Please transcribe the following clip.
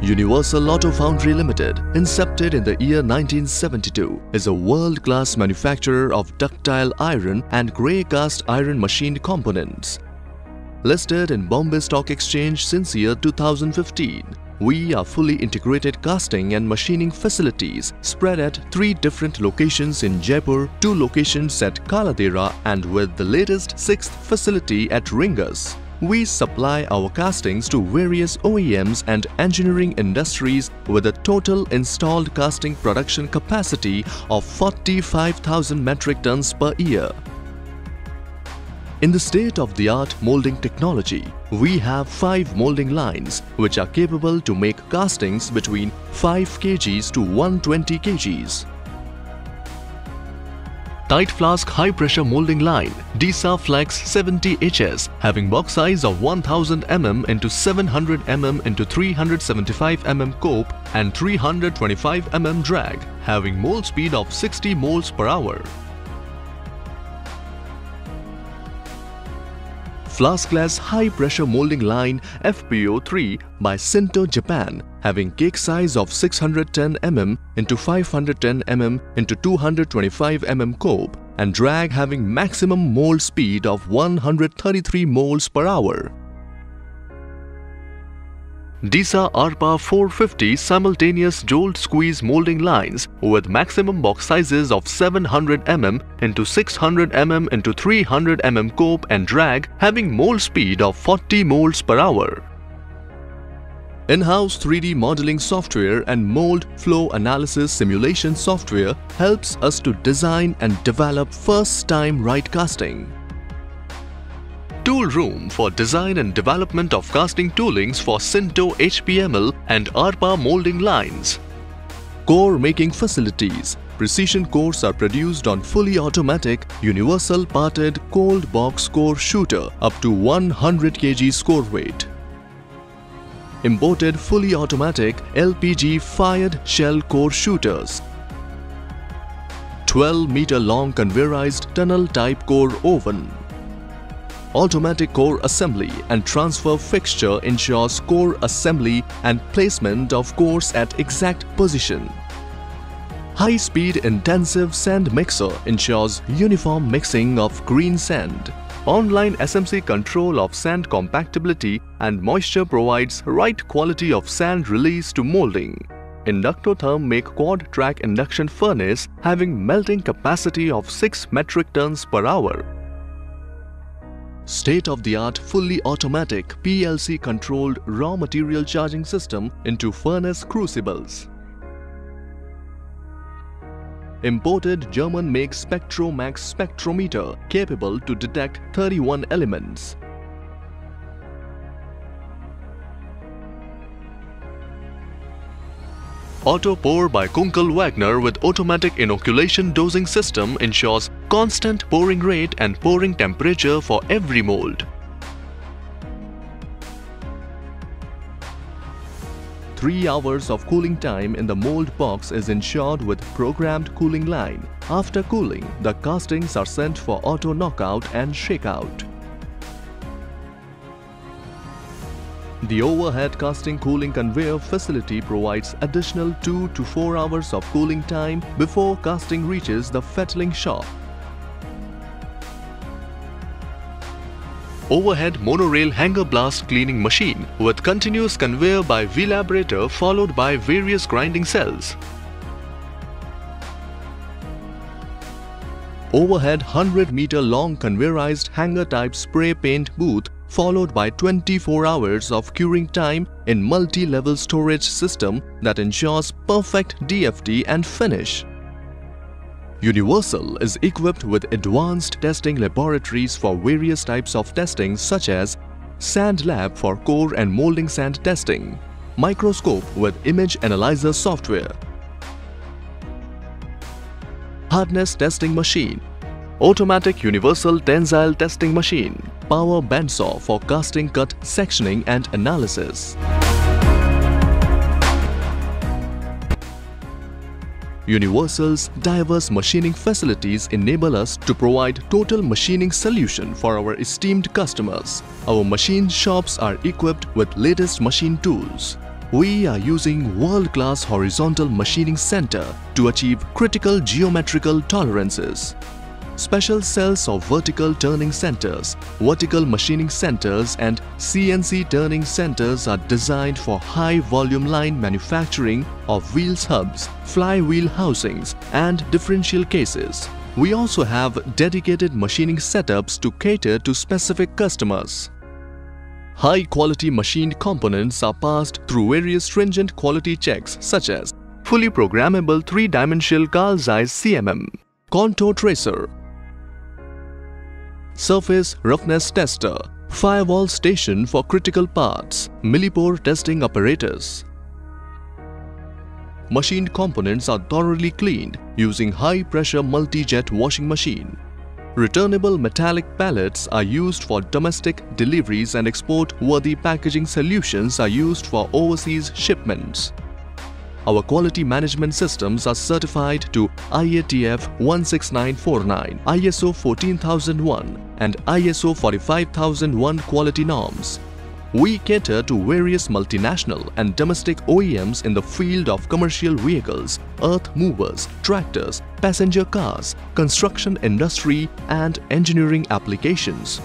Universal Auto Foundry Limited, incepted in the year 1972, is a world-class manufacturer of ductile iron and grey cast iron machined components. Listed in Bombay Stock Exchange since year 2015, we are fully integrated casting and machining facilities spread at three different locations in Jaipur, two locations at Kaladera and with the latest sixth facility at Ringus. We supply our castings to various OEMs and engineering industries with a total installed casting production capacity of 45,000 metric tons per year. In the state-of-the-art molding technology, we have 5 molding lines which are capable to make castings between 5 kgs to 120 kgs. Tight flask high pressure molding line DISA Flex 70HS having box size of 1000 mm into 700 mm into 375 mm cope and 325 mm drag having mold speed of 60 molds per hour. Flaskless high pressure molding line FBO3 by Sinto Japan having cake size of 610 mm into 510 mm into 225 mm cope and drag having maximum mold speed of 133 molds per hour. DISA ARPA 450 simultaneous jolt squeeze molding lines with maximum box sizes of 700 mm into 600 mm into 300 mm cope and drag having mold speed of 40 molds per hour. In-house 3D modeling software and mold flow analysis simulation software helps us to design and develop first-time right casting. Tool room for design and development of casting toolings for Sinto HPML and ARPA molding lines. Core making facilities. Precision cores are produced on fully automatic, universal parted cold box core shooter up to 100 kg score weight. Imported fully automatic LPG fired shell core shooters 12 meter long conveyorized tunnel type core oven Automatic core assembly and transfer fixture ensures core assembly and placement of cores at exact position. High-speed intensive sand mixer ensures uniform mixing of green sand. Online SMC control of sand compactability and moisture provides right quality of sand release to molding. Inductotherm make quad track induction furnace having melting capacity of 6 metric tons per hour state-of-the-art fully automatic PLC-controlled raw material charging system into furnace crucibles. Imported German-make Spectromax spectrometer capable to detect 31 elements. Auto pour by Kunkel Wagner with automatic inoculation dosing system ensures constant pouring rate and pouring temperature for every mold. Three hours of cooling time in the mold box is ensured with programmed cooling line. After cooling, the castings are sent for auto knockout and shakeout. The overhead casting cooling conveyor facility provides additional 2 to 4 hours of cooling time before casting reaches the fettling shop. Overhead monorail hanger blast cleaning machine with continuous conveyor by Wheelabrator followed by various grinding cells. Overhead 100 meter long conveyorized hanger type spray paint booth followed by 24 hours of curing time in multi-level storage system that ensures perfect DFT and finish. Universal is equipped with advanced testing laboratories for various types of testing such as Sand Lab for core and molding sand testing, microscope with image analyzer software, hardness testing machine, automatic universal tensile testing machine, power bandsaw for casting cut sectioning and analysis. Universal's diverse machining facilities enable us to provide total machining solution for our esteemed customers. Our machine shops are equipped with latest machine tools. we are using world-class horizontal machining center to achieve critical geometrical tolerances. Special cells of vertical turning centers, vertical machining centers and CNC turning centers are designed for high volume line manufacturing of wheels hubs, flywheel housings and differential cases. We also have dedicated machining setups to cater to specific customers. High quality machined components are passed through various stringent quality checks such as fully programmable three-dimensional Carl Zeiss CMM, contour tracer, surface roughness tester, firewall station for critical parts, millipore testing apparatus. Machined components are thoroughly cleaned using high-pressure multi-jet washing machine. Returnable metallic pallets are used for domestic deliveries and export-worthy packaging solutions are used for overseas shipments. Our quality management systems are certified to IATF 16949, ISO 14001 and ISO 45001 quality norms. We cater to various multinational and domestic OEMs in the field of commercial vehicles, earth movers, tractors, passenger cars, construction industry and engineering applications.